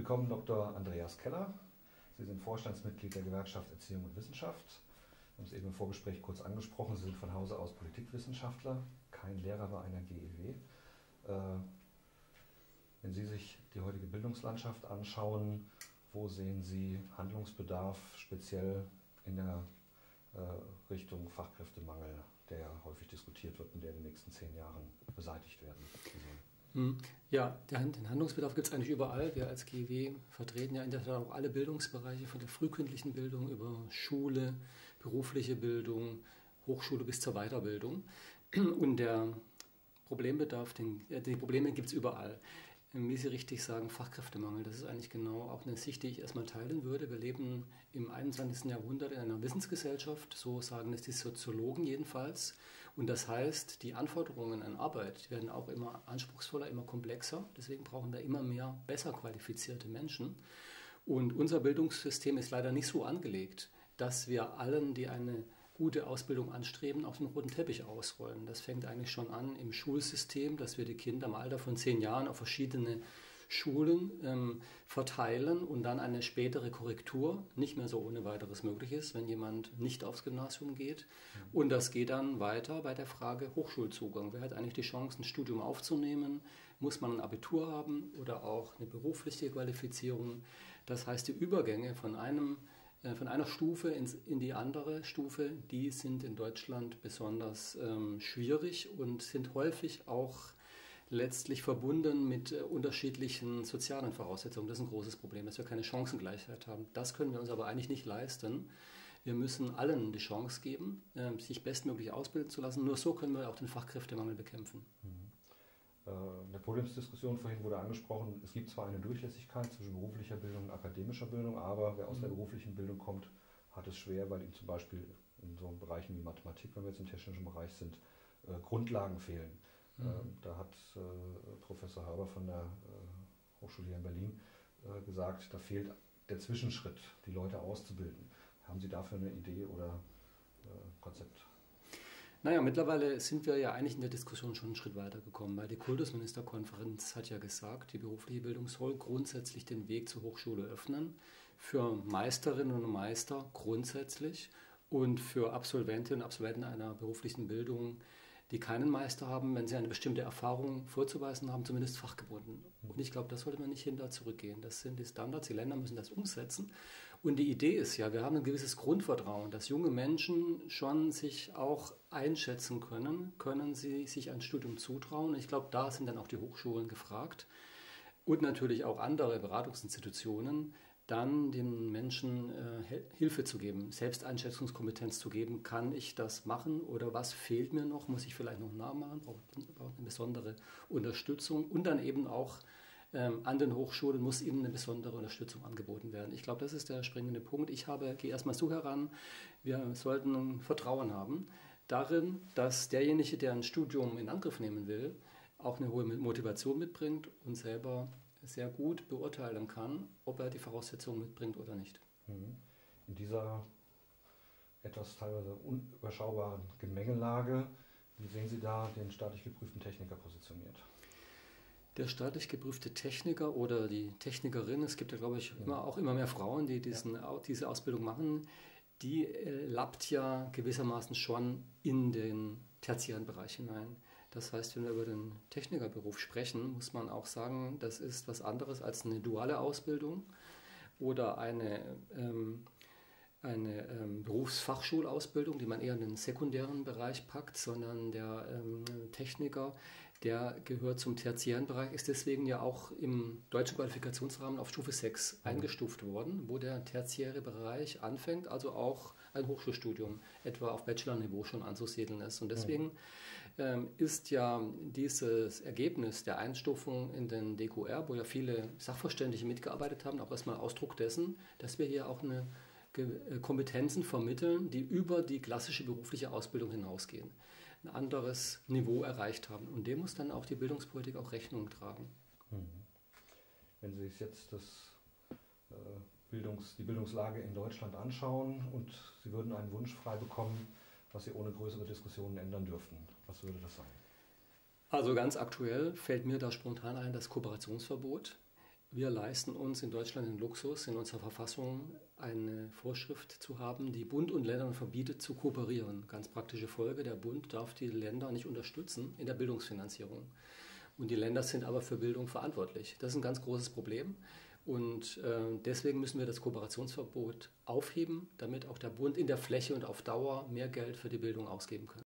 Willkommen Dr. Andreas Keller. Sie sind Vorstandsmitglied der Gewerkschaft Erziehung und Wissenschaft. Wir haben es eben im Vorgespräch kurz angesprochen. Sie sind von Hause aus Politikwissenschaftler, kein Lehrer bei einer GEW. Äh, wenn Sie sich die heutige Bildungslandschaft anschauen, wo sehen Sie Handlungsbedarf, speziell in der äh, Richtung Fachkräftemangel, der häufig diskutiert wird und der in den nächsten zehn Jahren beseitigt werden soll? Hm. Ja, den Handlungsbedarf gibt es eigentlich überall. Wir als GW vertreten ja in der Tat auch alle Bildungsbereiche, von der frühkindlichen Bildung über Schule, berufliche Bildung, Hochschule bis zur Weiterbildung. Und der Problembedarf, den, die Probleme gibt es überall wie Sie richtig sagen, Fachkräftemangel. Das ist eigentlich genau auch eine Sicht, die ich erstmal teilen würde. Wir leben im 21. Jahrhundert in einer Wissensgesellschaft, so sagen es die Soziologen jedenfalls. Und das heißt, die Anforderungen an Arbeit werden auch immer anspruchsvoller, immer komplexer. Deswegen brauchen wir immer mehr besser qualifizierte Menschen. Und unser Bildungssystem ist leider nicht so angelegt, dass wir allen, die eine gute Ausbildung anstreben, auf den roten Teppich ausrollen. Das fängt eigentlich schon an im Schulsystem, dass wir die Kinder im Alter von zehn Jahren auf verschiedene Schulen ähm, verteilen und dann eine spätere Korrektur nicht mehr so ohne weiteres möglich ist, wenn jemand nicht aufs Gymnasium geht. Und das geht dann weiter bei der Frage Hochschulzugang. Wer hat eigentlich die Chance, ein Studium aufzunehmen? Muss man ein Abitur haben oder auch eine berufliche Qualifizierung? Das heißt, die Übergänge von einem äh, von einer Stufe ins, in die andere Stufe, die sind in Deutschland besonders ähm, schwierig und sind häufig auch letztlich verbunden mit äh, unterschiedlichen sozialen Voraussetzungen. Das ist ein großes Problem, dass wir keine Chancengleichheit haben. Das können wir uns aber eigentlich nicht leisten. Wir müssen allen die Chance geben, äh, sich bestmöglich ausbilden zu lassen. Nur so können wir auch den Fachkräftemangel bekämpfen. Mhm. Äh, in der Podiumsdiskussion vorhin wurde angesprochen, es gibt zwar eine Durchlässigkeit zwischen beruflicher Bildung und akademischer Bildung, aber wer aus mhm. der beruflichen Bildung kommt, hat es schwer, weil ihm zum Beispiel in so Bereichen wie Mathematik, wenn wir jetzt im technischen Bereich sind, äh, Grundlagen fehlen. Mhm. Äh, da hat Professor Haber von der Hochschule hier in Berlin gesagt, da fehlt der Zwischenschritt, die Leute auszubilden. Haben Sie dafür eine Idee oder Konzept? Naja, mittlerweile sind wir ja eigentlich in der Diskussion schon einen Schritt weiter gekommen, weil die Kultusministerkonferenz hat ja gesagt, die berufliche Bildung soll grundsätzlich den Weg zur Hochschule öffnen, für Meisterinnen und Meister grundsätzlich und für Absolventinnen und Absolventen einer beruflichen Bildung die keinen Meister haben, wenn sie eine bestimmte Erfahrung vorzuweisen haben, zumindest fachgebunden. Und ich glaube, das sollte man nicht hinter zurückgehen. Das sind die Standards, die Länder müssen das umsetzen. Und die Idee ist ja, wir haben ein gewisses Grundvertrauen, dass junge Menschen schon sich auch einschätzen können, können sie sich ein Studium zutrauen. Ich glaube, da sind dann auch die Hochschulen gefragt und natürlich auch andere Beratungsinstitutionen, dann den Menschen äh, Hilfe zu geben, Selbsteinschätzungskompetenz zu geben. Kann ich das machen oder was fehlt mir noch? Muss ich vielleicht noch nachmachen? Braucht, eine besondere Unterstützung und dann eben auch ähm, an den Hochschulen muss ihnen eine besondere Unterstützung angeboten werden. Ich glaube, das ist der springende Punkt. Ich habe, gehe erstmal so heran, wir sollten Vertrauen haben darin, dass derjenige, der ein Studium in Angriff nehmen will, auch eine hohe Motivation mitbringt und selber sehr gut beurteilen kann, ob er die Voraussetzungen mitbringt oder nicht. Mhm. In dieser etwas teilweise unüberschaubaren Gemengelage, wie sehen Sie da den staatlich geprüften Techniker positioniert? Der staatlich geprüfte Techniker oder die Technikerin, es gibt ja, glaube ich, immer, auch immer mehr Frauen, die diesen, ja. diese Ausbildung machen, die äh, lappt ja gewissermaßen schon in den tertiären Bereich hinein. Das heißt, wenn wir über den Technikerberuf sprechen, muss man auch sagen, das ist was anderes als eine duale Ausbildung oder eine, ähm, eine ähm, Berufsfachschulausbildung, die man eher in den sekundären Bereich packt, sondern der ähm, Techniker, der gehört zum tertiären Bereich, ist deswegen ja auch im deutschen Qualifikationsrahmen auf Stufe 6 eingestuft worden, wo der tertiäre Bereich anfängt, also auch ein Hochschulstudium etwa auf Bachelorniveau schon anzusiedeln ist. Und deswegen ähm, ist ja dieses Ergebnis der Einstufung in den DQR, wo ja viele Sachverständige mitgearbeitet haben, auch erstmal Ausdruck dessen, dass wir hier auch eine äh, Kompetenzen vermitteln, die über die klassische berufliche Ausbildung hinausgehen, ein anderes Niveau erreicht haben. Und dem muss dann auch die Bildungspolitik auch Rechnung tragen. Mhm. Wenn Sie sich jetzt das, Bildungs-, die Bildungslage in Deutschland anschauen und Sie würden einen Wunsch frei bekommen, was Sie ohne größere Diskussionen ändern dürften, was würde das sein? Also ganz aktuell fällt mir da spontan ein das Kooperationsverbot Wir leisten uns in Deutschland den Luxus, in unserer Verfassung eine Vorschrift zu haben, die Bund und Ländern verbietet zu kooperieren. Ganz praktische Folge, der Bund darf die Länder nicht unterstützen in der Bildungsfinanzierung. Und die Länder sind aber für Bildung verantwortlich. Das ist ein ganz großes Problem. Und äh, deswegen müssen wir das Kooperationsverbot aufheben, damit auch der Bund in der Fläche und auf Dauer mehr Geld für die Bildung ausgeben kann.